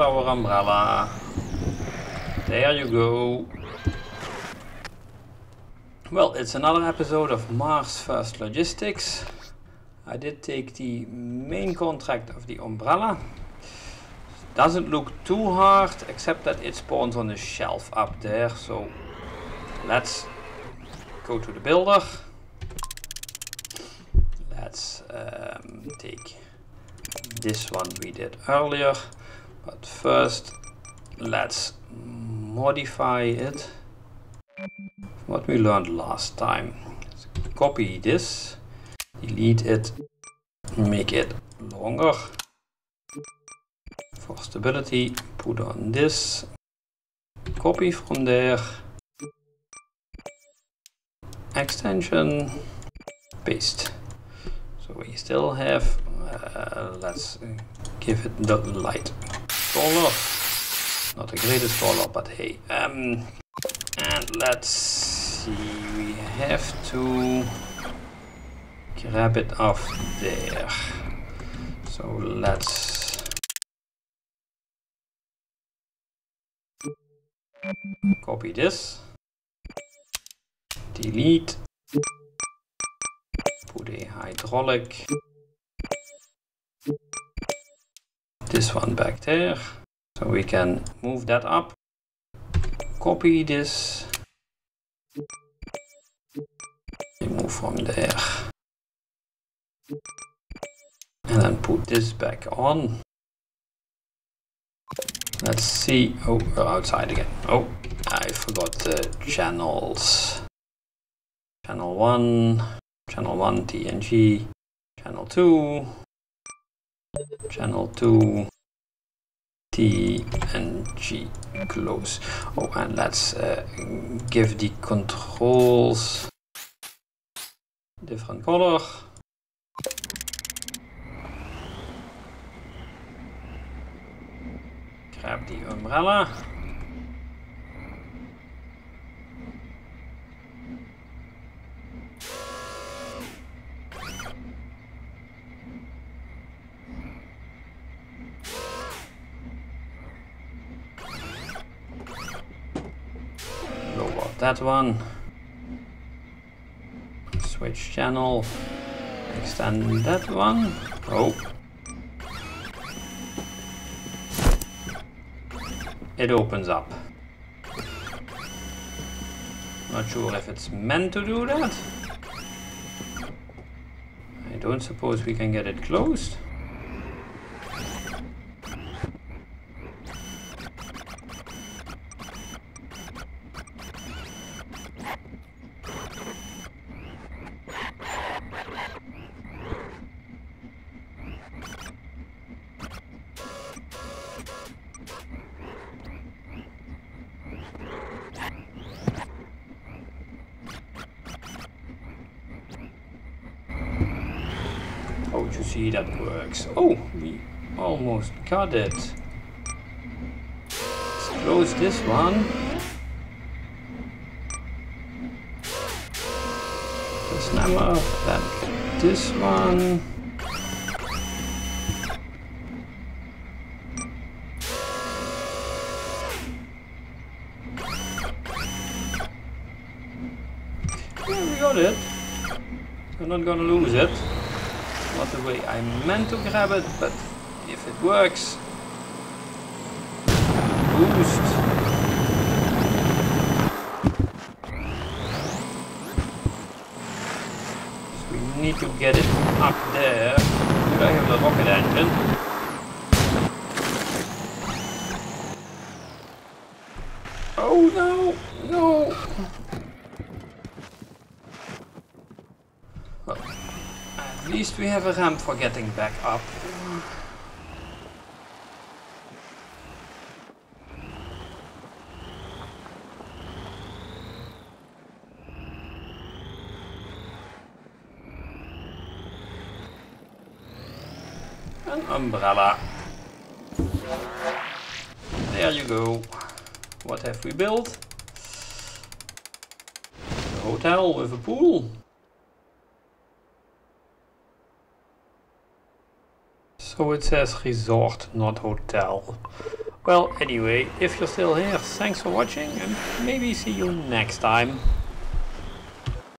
our umbrella. There you go. Well, it's another episode of Mars First Logistics. I did take the main contract of the umbrella. Doesn't look too hard, except that it spawns on the shelf up there. So let's go to the builder. Let's um, take this one we did earlier. But first, let's modify it. What we learned last time. Let's copy this, delete it, make it longer. For stability, put on this, copy from there, extension, paste. So we still have, uh, let's give it the light color. Not the greatest color, but hey. Um, and let's see, we have to grab it off there. So let's copy this, delete, put a hydraulic, this one back there. So we can move that up, copy this, remove from there, and then put this back on. Let's see, oh, we're outside again. Oh, I forgot the channels. Channel 1, channel 1 TNG, channel 2, channel 2 T and G close. Oh, and let's uh, give the controls different color. Grab the umbrella. That one. Switch channel. Extend that one. Oh. It opens up. Not sure if it's meant to do that. I don't suppose we can get it closed. Oh, you see that works. Oh, we almost got it. Let's close this one. This number, then this one. Yeah, we got it. We're not gonna lose it not the way I meant to grab it, but if it works, boost. So we need to get it up there. Do I have the rocket engine? Oh no, no. Least we have a ramp for getting back up. An umbrella. There you go. What have we built? A hotel with a pool. So it says resort, not hotel. Well, anyway, if you're still here, thanks for watching and maybe see you next time.